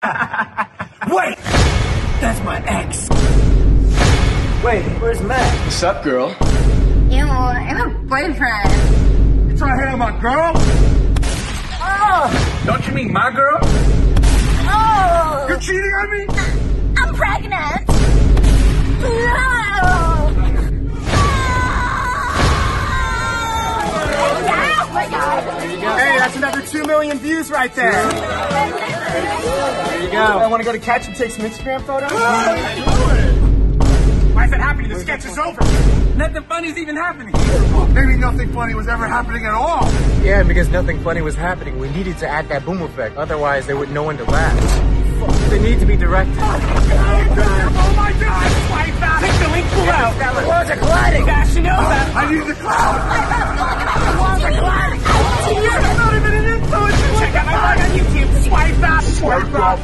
Wait! That's my ex. Wait, where's Matt? What's up, girl? You I'm a boyfriend. You trying to hit on my girl? Oh! Don't you mean my girl? Oh! You're cheating on me? I'm pregnant. No! Oh my god! Hey, that's another two million views right there. There you go. I want to go to catch and take some Instagram photos. Why is that happening? The sketch is over. Nothing funny is even happening. Maybe nothing funny was ever happening at all. Yeah, because nothing funny was happening. We needed to add that boom effect. Otherwise, there would no one to laugh. They need to be directed. Oh my god! Oh, Swipe out! Take the link pull out! The walls are colliding! Fashion Nova! I need the cloud. Colliding! I'm